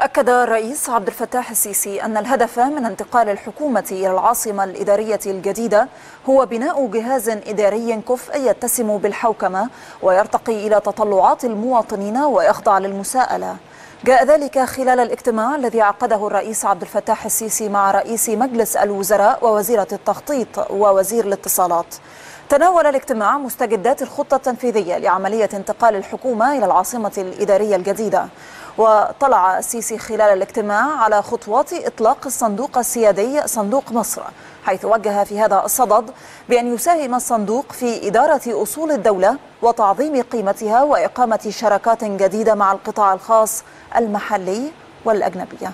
أكد الرئيس عبد الفتاح السيسي أن الهدف من انتقال الحكومة إلى العاصمة الإدارية الجديدة هو بناء جهاز إداري كفء يتسم بالحوكمة ويرتقي إلى تطلعات المواطنين ويخضع للمساءلة. جاء ذلك خلال الاجتماع الذي عقده الرئيس عبد الفتاح السيسي مع رئيس مجلس الوزراء ووزيرة التخطيط ووزير الاتصالات. تناول الاجتماع مستجدات الخطة التنفيذية لعملية انتقال الحكومة إلى العاصمة الإدارية الجديدة. وطلع السيسي خلال الاجتماع على خطوات إطلاق الصندوق السيادي صندوق مصر حيث وجه في هذا الصدد بأن يساهم الصندوق في إدارة أصول الدولة وتعظيم قيمتها وإقامة شراكات جديدة مع القطاع الخاص المحلي والأجنبية